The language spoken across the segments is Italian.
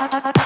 Ha ha ha ha.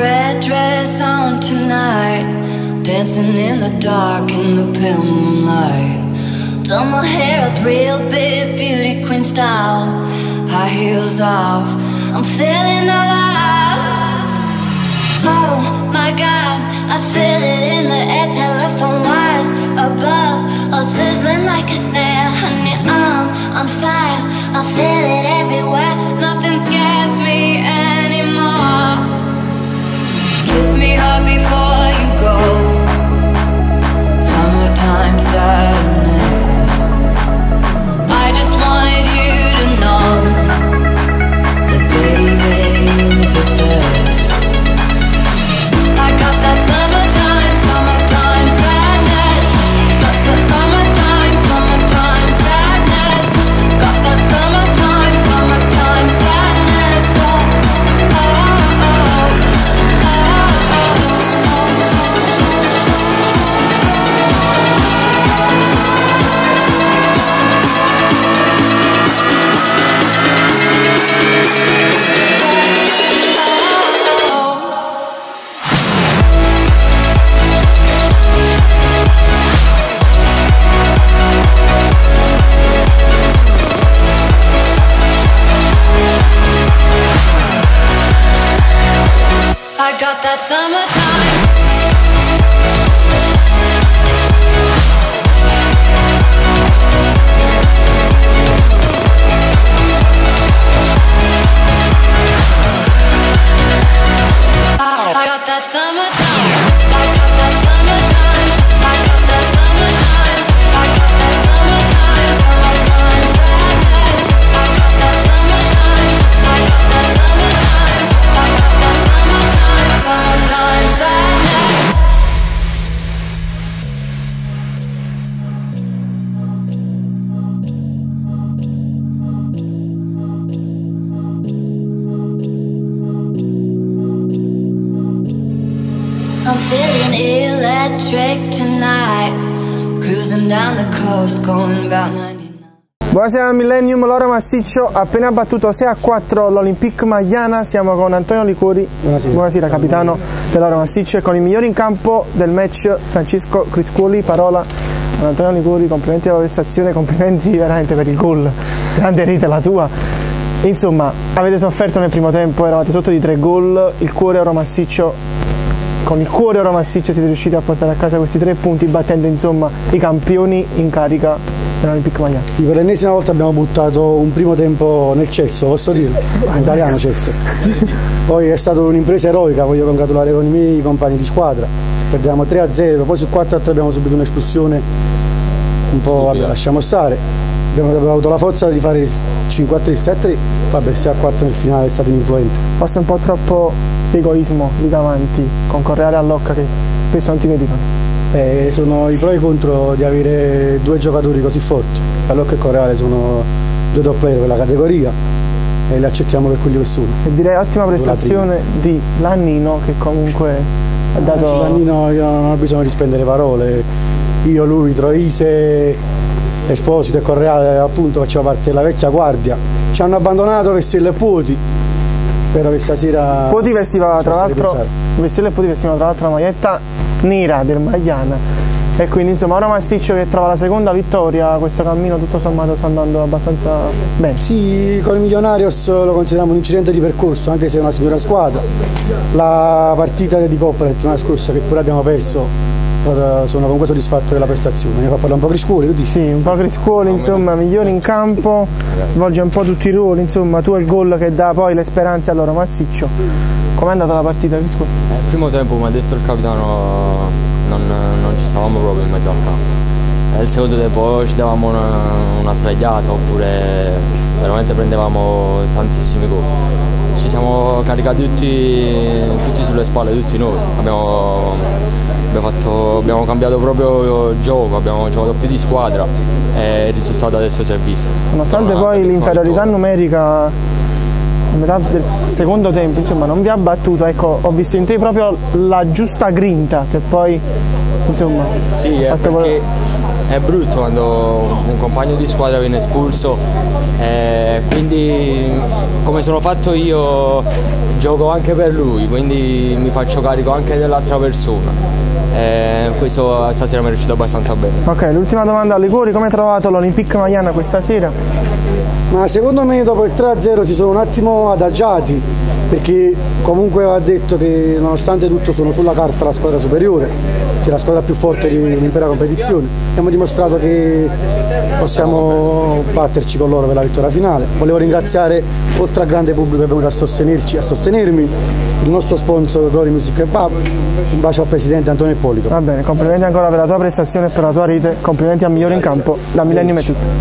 Red dress on tonight. Dancing in the dark in the pale moonlight. Done my hair up real big, beauty queen style. High heels off, I'm feeling alive. Oh my god, I feel it in the air, got that summertime. I'm feeling electric tonight. Cruising down the coast, going about 99. Buonasera al Millennium, Loro Massiccio ha appena battuto 6 a 4 l'Olympique Magliana, siamo con Antonio Licuri, Buonasera. capitano dell'Oro Massiccio e con il migliore in campo del match Francesco Criscuoli, parola ad Antonio Licuri, complimenti per la prestazione, complimenti veramente per il gol, grande rete la tua. Insomma, avete sofferto nel primo tempo, eravate sotto di 3 gol, il cuore Oro Massiccio con il cuore Oro Massiccio siete riusciti a portare a casa questi tre punti battendo insomma i campioni in carica dell'Olympique Magliana. Sì, Per l'ennesima volta abbiamo buttato un primo tempo nel cesso, posso dirlo? In italiano cesso. Poi è stata un'impresa eroica, voglio congratulare con i miei compagni di squadra. Perdiamo 3-0, poi su 4-3 abbiamo subito un'espulsione un po' vabbè, lasciamo stare. Abbiamo, abbiamo avuto la forza di fare 5-3-7-3, vabbè 6-4 nel finale è stato ininfluente. Forse un po' troppo egoismo lì davanti con Correale all'Occa che spesso non ti dedicano. Eh, sono i pro e i contro di avere due giocatori così forti. Allocca e Correale sono due top player per la categoria e li accettiamo per quelli che sono. E direi ottima prestazione di Lannino che comunque ha dato... Giovannino io non ho bisogno di spendere parole. Io, lui, Troise, Esposito e Correale appunto facciamo parte della vecchia guardia. Ci hanno abbandonato Vessillo e Puti. Spero che stasera. Poti vestiva tra l'altro. Vessillo e Poti vestivano tra l'altro la maglietta nera del Magliana e quindi insomma ora Massiccio che trova la seconda vittoria, questo cammino tutto sommato sta andando abbastanza bene. Sì, con il Milionarios lo consideriamo un incidente di percorso, anche se è una signora squadra. La partita di Coppa la settimana scorsa, che pure abbiamo perso, però sono comunque soddisfatto della prestazione. Ne fa parlare un po' Criscuoli, che dici? Sì, un po' Criscuoli, insomma, migliore in campo, svolge un po' tutti i ruoli, insomma, tu hai il gol che dà poi le speranze a loro Massiccio. Com'è andata la partita Criscuoli? Eh, Il primo tempo, come ha detto il capitano, non, non ci stavamo proprio in mezzo al campo. E il secondo tempo ci davamo una, una svegliata oppure veramente prendevamo tantissimi gol. Ci siamo caricati tutti, tutti sulle spalle, tutti noi. Abbiamo, abbiamo fatto- abbiamo cambiato proprio gioco, abbiamo giocato più di squadra e il risultato adesso si è visto. Nonostante poi l'inferiorità numerica a metà del secondo tempo, insomma, non vi ha battuto, ecco, ho visto in te proprio la giusta grinta che poi insomma Sì, ha è fatto perché è brutto quando un compagno di squadra viene espulso, eh, quindi come sono fatto io gioco anche per lui, quindi mi faccio carico anche dell'altra persona. Eh, questo stasera mi è riuscito abbastanza bene. Ok, l'ultima domanda a Liguori, come hai trovato l'Olympique Maiana questa sera? Ma secondo me dopo il 3-0 si sono un attimo adagiati perché comunque va detto che nonostante tutto sono sulla carta la squadra superiore, che è la squadra più forte dell'intera competizione. Abbiamo dimostrato che possiamo batterci con loro per la vittoria finale. Volevo ringraziare oltre al grande pubblico che è venuto a sostenerci, a sostenermi, il nostro sponsor Glory Music e Pub. Un bacio al presidente Antonio Ippolito. Va bene, complimenti ancora per la tua prestazione e per la tua rete, complimenti al migliore in campo, la Millennium è tutto.